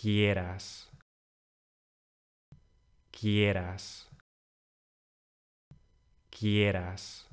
quieras, quieras, quieras.